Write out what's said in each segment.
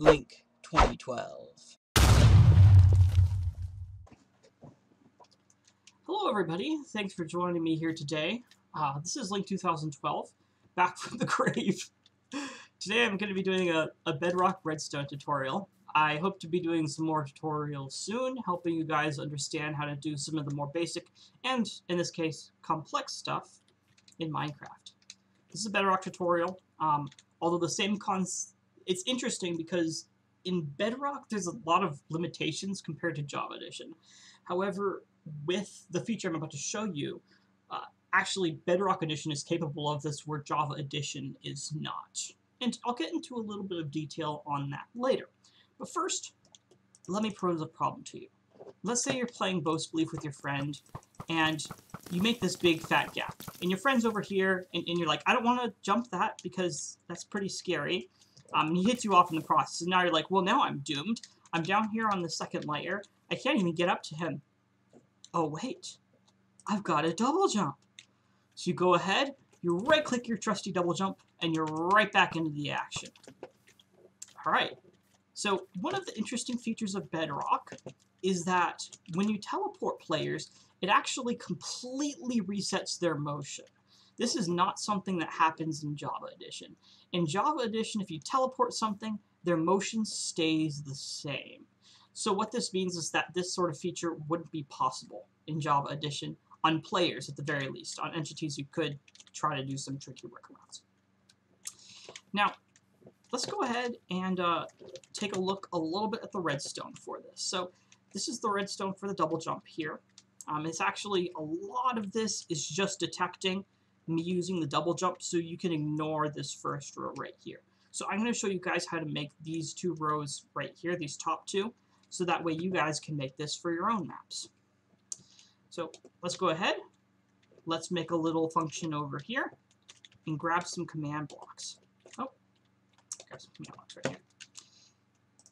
Link 2012. Hello, everybody. Thanks for joining me here today. Uh, this is Link 2012, back from the grave. today I'm going to be doing a, a Bedrock Redstone tutorial. I hope to be doing some more tutorials soon, helping you guys understand how to do some of the more basic, and in this case, complex stuff in Minecraft. This is a Bedrock tutorial, um, although the same cons... It's interesting because in Bedrock there's a lot of limitations compared to Java Edition. However, with the feature I'm about to show you, uh, actually Bedrock Edition is capable of this where Java Edition is not. And I'll get into a little bit of detail on that later. But first, let me pose a problem to you. Let's say you're playing Boast Belief with your friend, and you make this big fat gap. And your friend's over here, and, and you're like, I don't want to jump that because that's pretty scary. Um, he hits you off in the process. And now you're like, well, now I'm doomed. I'm down here on the second layer. I can't even get up to him. Oh, wait. I've got a double jump. So you go ahead, you right-click your trusty double jump, and you're right back into the action. All right. So one of the interesting features of Bedrock is that when you teleport players, it actually completely resets their motion. This is not something that happens in Java Edition. In Java Edition, if you teleport something, their motion stays the same. So what this means is that this sort of feature wouldn't be possible in Java Edition on players at the very least. On entities, you could try to do some tricky workarounds. Now, let's go ahead and uh, take a look a little bit at the redstone for this. So this is the redstone for the double jump here. Um, it's actually, a lot of this is just detecting me using the double jump, so you can ignore this first row right here. So I'm going to show you guys how to make these two rows right here, these top two, so that way you guys can make this for your own maps. So let's go ahead. Let's make a little function over here and grab some command blocks. Oh, grab some command blocks right here.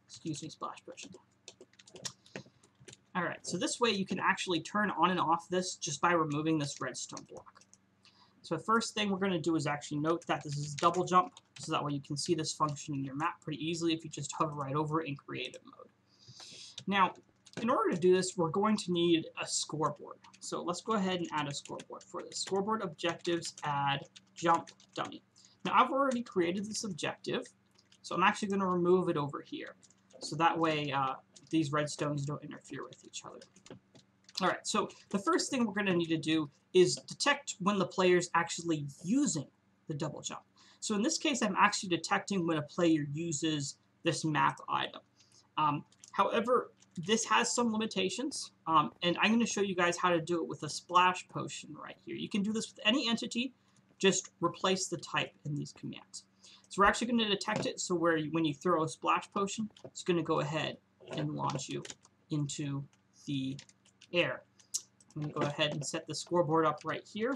Excuse me, splash potion. Alright, so this way you can actually turn on and off this just by removing this redstone block. So the first thing we're going to do is actually note that this is double jump, so that way you can see this function in your map pretty easily if you just hover right over it in creative mode. Now, in order to do this, we're going to need a scoreboard. So let's go ahead and add a scoreboard for this. Scoreboard objectives add jump dummy. Now I've already created this objective, so I'm actually going to remove it over here. So that way uh, these redstones don't interfere with each other. Alright, so the first thing we're going to need to do is detect when the player's actually using the double jump. So in this case, I'm actually detecting when a player uses this map item. Um, however, this has some limitations, um, and I'm going to show you guys how to do it with a splash potion right here. You can do this with any entity, just replace the type in these commands. So we're actually going to detect it, so where you, when you throw a splash potion, it's going to go ahead and launch you into the air. I'm going to go ahead and set the scoreboard up right here.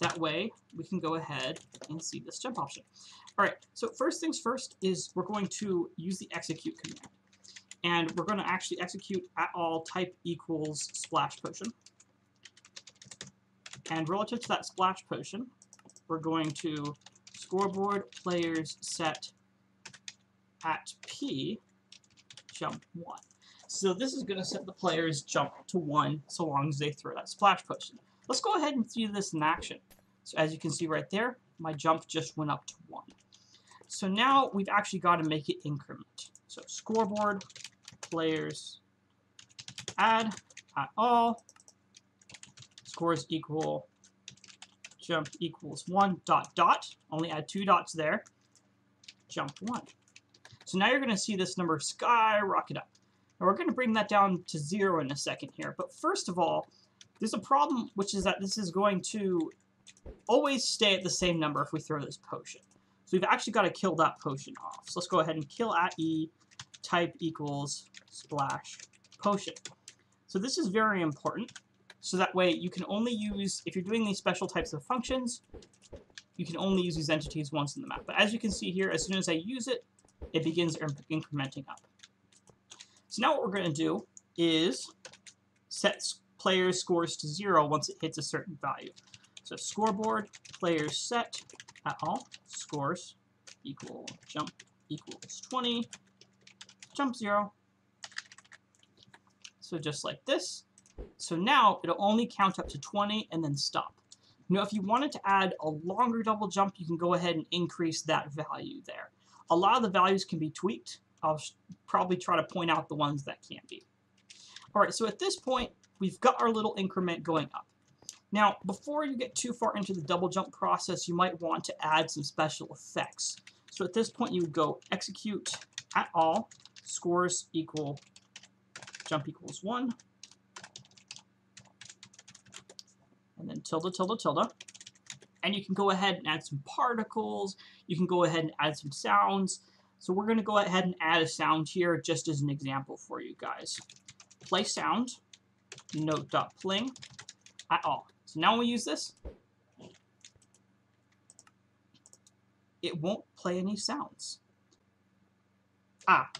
That way, we can go ahead and see this jump option. Alright, so first things first is we're going to use the execute command. And we're going to actually execute at all type equals splash potion. And relative to that splash potion, we're going to scoreboard players set at p jump 1. So this is going to set the players jump to 1 so long as they throw that splash potion. Let's go ahead and see this in action. So as you can see right there, my jump just went up to 1. So now we've actually got to make it increment. So scoreboard, players, add, at all, scores equal, jump equals 1, dot, dot, only add two dots there, jump 1. So now you're going to see this number skyrocket up. Now we're going to bring that down to 0 in a second here, but first of all, there's a problem, which is that this is going to always stay at the same number if we throw this potion. So we've actually got to kill that potion off. So let's go ahead and kill at E, type equals splash potion. So this is very important. So that way you can only use, if you're doing these special types of functions, you can only use these entities once in the map. But as you can see here, as soon as I use it, it begins incrementing up. So now what we're going to do is set players' scores to zero once it hits a certain value. So scoreboard, players set at all, scores equal jump equals 20, jump 0. So just like this. So now it'll only count up to 20 and then stop. Now if you wanted to add a longer double jump, you can go ahead and increase that value there. A lot of the values can be tweaked. I'll probably try to point out the ones that can't be. Alright, so at this point, we've got our little increment going up. Now, before you get too far into the double jump process, you might want to add some special effects. So at this point, you would go execute at all, scores equal jump equals 1, and then tilde, tilde, tilde. And you can go ahead and add some particles. You can go ahead and add some sounds. So we're going to go ahead and add a sound here just as an example for you guys. Play sound, note.pling at all. So now when we use this, it won't play any sounds. Ah.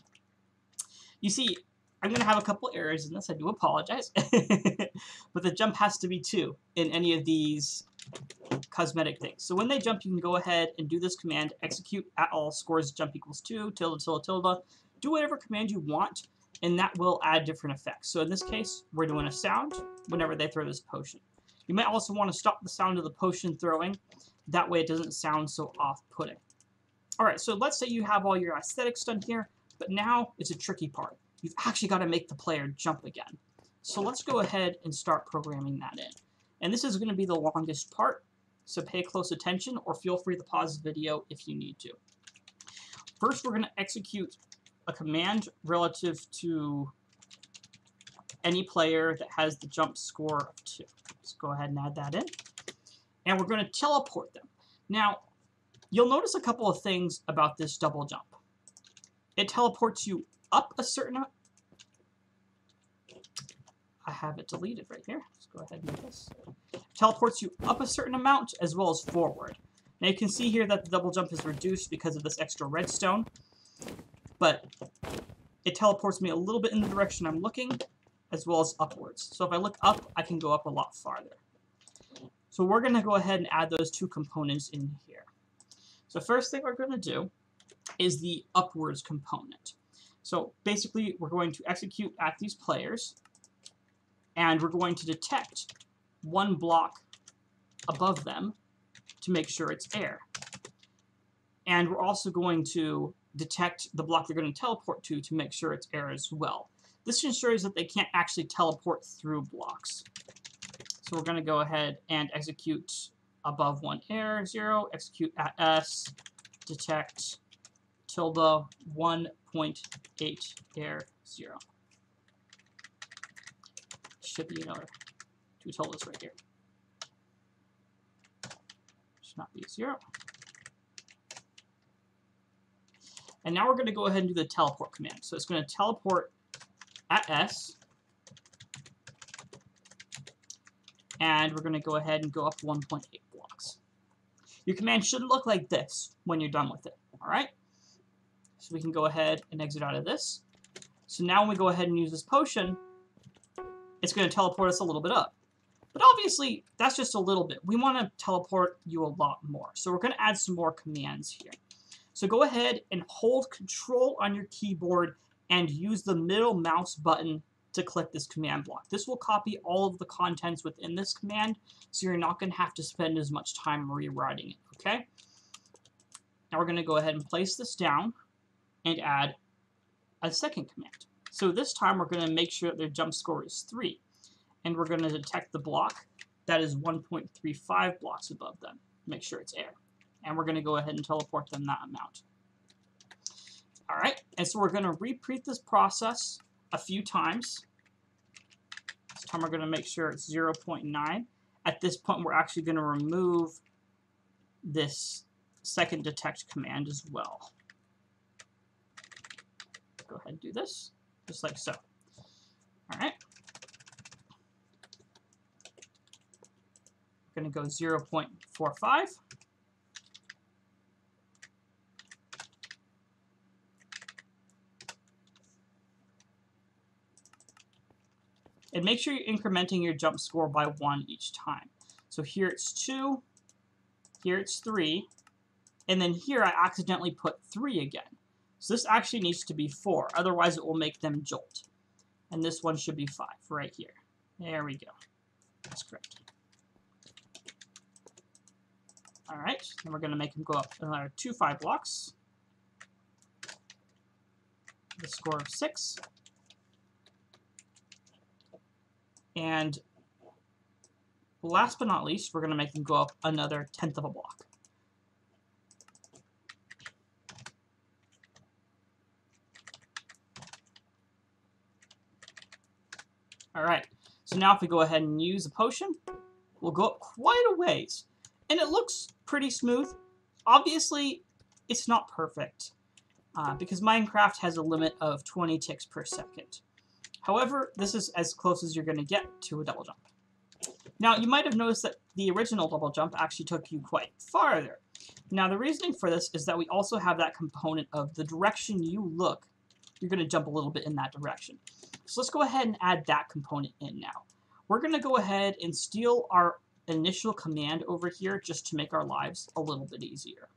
You see, I'm going to have a couple errors in this. I do apologize. but the jump has to be 2 in any of these cosmetic things. So when they jump, you can go ahead and do this command, execute at all scores jump equals 2, tilde, tilde, tilde. Do whatever command you want, and that will add different effects. So in this case, we're doing a sound whenever they throw this potion. You might also want to stop the sound of the potion throwing. That way it doesn't sound so off-putting. Alright, so let's say you have all your aesthetics done here, but now it's a tricky part. You've actually got to make the player jump again. So let's go ahead and start programming that in. And this is going to be the longest part, so pay close attention or feel free to pause the video if you need to. First, we're going to execute a command relative to any player that has the jump score of 2. Let's go ahead and add that in. And we're going to teleport them. Now, you'll notice a couple of things about this double jump. It teleports you up a certain... I have it deleted right here. Let's go ahead and do this. Teleports you up a certain amount as well as forward. Now you can see here that the double jump is reduced because of this extra redstone. But it teleports me a little bit in the direction I'm looking, as well as upwards. So if I look up, I can go up a lot farther. So we're going to go ahead and add those two components in here. So first thing we're going to do is the upwards component. So basically, we're going to execute at these players, and we're going to detect one block above them to make sure it's air. And we're also going to detect the block they're going to teleport to to make sure it's air as well. This ensures that they can't actually teleport through blocks. So we're going to go ahead and execute above one air, 0, execute at s, detect tilde 1.8 air 0. Should be another two tildes right here. Should not be 0. And now we're going to go ahead and do the teleport command. So it's going to teleport at S. And we're going to go ahead and go up 1.8 blocks. Your command should look like this when you're done with it. Alright? So we can go ahead and exit out of this. So now when we go ahead and use this potion, it's going to teleport us a little bit up. But obviously, that's just a little bit. We want to teleport you a lot more. So we're going to add some more commands here. So go ahead and hold Control on your keyboard and use the middle mouse button to click this command block. This will copy all of the contents within this command, so you're not going to have to spend as much time rewriting it, okay? Now we're going to go ahead and place this down and add a second command. So this time we're going to make sure that their jump score is 3, and we're going to detect the block that is 1.35 blocks above them. Make sure it's air. And we're going to go ahead and teleport them that amount. Alright, and so we're going to repeat this process a few times. This time we're going to make sure it's 0.9. At this point, we're actually going to remove this second detect command as well. Go ahead and do this, just like so. Alright. We're going to go 0.45. And make sure you're incrementing your jump score by 1 each time. So here it's 2, here it's 3, and then here I accidentally put 3 again. So this actually needs to be 4, otherwise it will make them jolt. And this one should be 5, right here. There we go. That's correct. Alright, then we're going to make them go up another 2 5 blocks. The score of 6. And last but not least, we're going to make them go up another tenth of a block. Alright, so now if we go ahead and use a potion, we'll go up quite a ways. And it looks pretty smooth. Obviously, it's not perfect, uh, because Minecraft has a limit of 20 ticks per second. However, this is as close as you're going to get to a double jump. Now, you might have noticed that the original double jump actually took you quite farther. Now, the reasoning for this is that we also have that component of the direction you look, you're going to jump a little bit in that direction. So let's go ahead and add that component in now. We're going to go ahead and steal our initial command over here just to make our lives a little bit easier.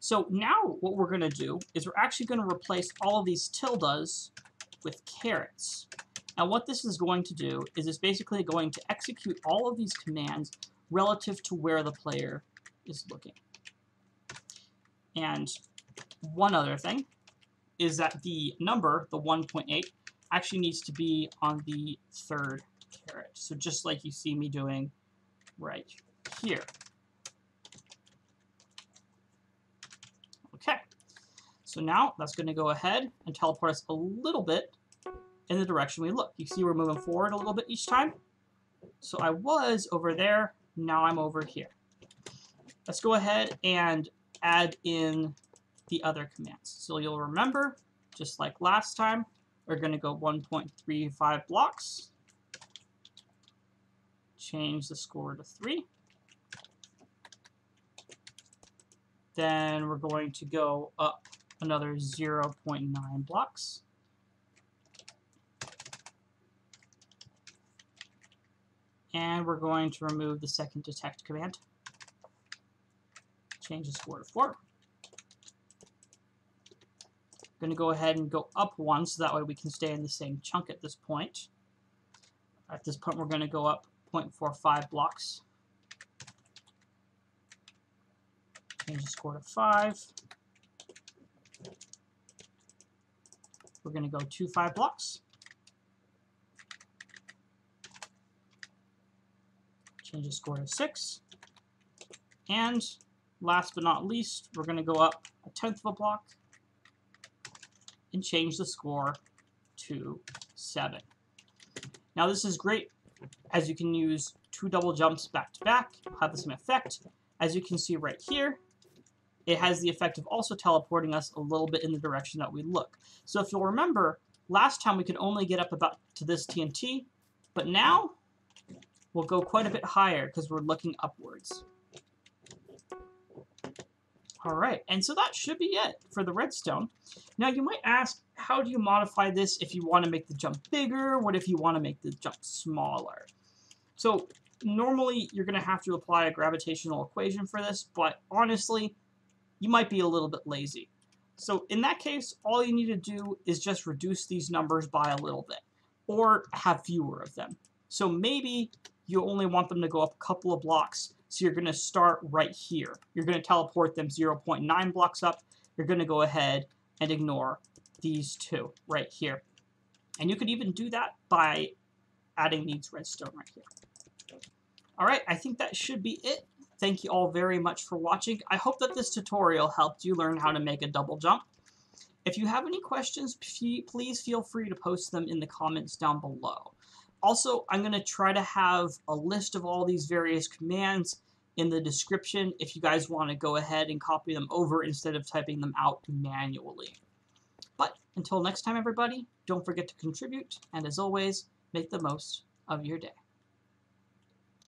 So now what we're going to do is we're actually going to replace all of these tildes with carets. And what this is going to do is it's basically going to execute all of these commands relative to where the player is looking. And one other thing is that the number, the 1.8, actually needs to be on the third caret. So just like you see me doing right here. Okay, so now that's going to go ahead and teleport us a little bit in the direction we look. You see we're moving forward a little bit each time. So I was over there, now I'm over here. Let's go ahead and add in the other commands. So you'll remember, just like last time, we're going to go 1.35 blocks, change the score to 3. Then we're going to go up another 0.9 blocks. And we're going to remove the second detect command. Change the score to 4. Going to go ahead and go up one so that way we can stay in the same chunk at this point. At this point we're going to go up 0.45 blocks. Change the score to 5. We're going to go 2 5 blocks. change the score to 6. And last but not least, we're going to go up a tenth of a block and change the score to 7. Now this is great as you can use two double jumps back to back, have the same effect. As you can see right here, it has the effect of also teleporting us a little bit in the direction that we look. So if you'll remember, last time we could only get up about to this TNT, but now we'll go quite a bit higher because we're looking upwards. Alright, and so that should be it for the redstone. Now you might ask, how do you modify this if you want to make the jump bigger? What if you want to make the jump smaller? So normally you're going to have to apply a gravitational equation for this, but honestly, you might be a little bit lazy. So in that case, all you need to do is just reduce these numbers by a little bit, or have fewer of them. So maybe you only want them to go up a couple of blocks. So you're going to start right here. You're going to teleport them 0.9 blocks up. You're going to go ahead and ignore these two right here. And you could even do that by adding these redstone right here. Alright, I think that should be it. Thank you all very much for watching. I hope that this tutorial helped you learn how to make a double jump. If you have any questions, please feel free to post them in the comments down below. Also, I'm going to try to have a list of all these various commands in the description if you guys want to go ahead and copy them over instead of typing them out manually. But until next time, everybody, don't forget to contribute, and as always, make the most of your day.